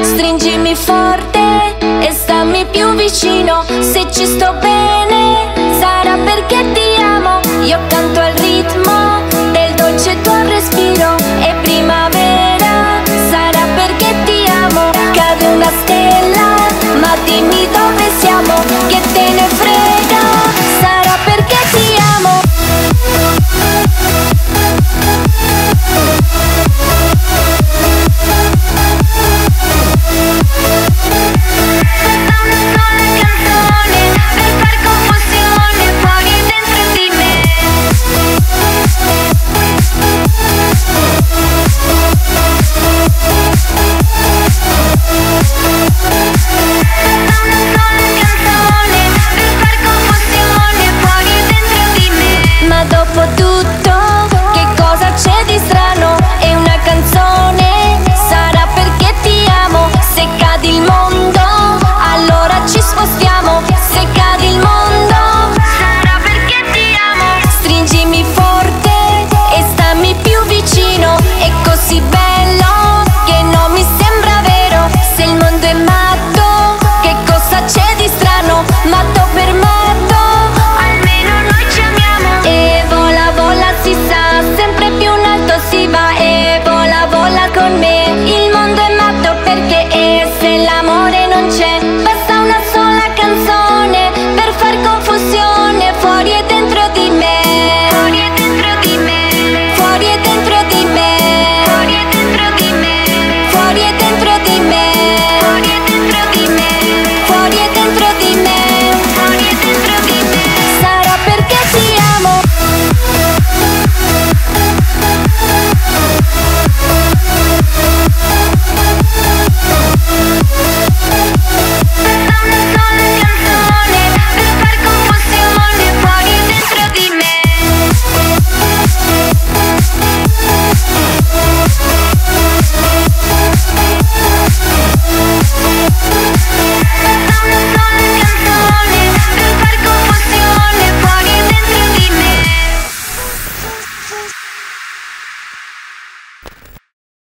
Stringimi forte e stammi più vicino. Se ci sto bene sarà perché ti amo. Io canto al ritmo del dolce tuo respiro. È primavera sarà perché ti amo. Cade una stella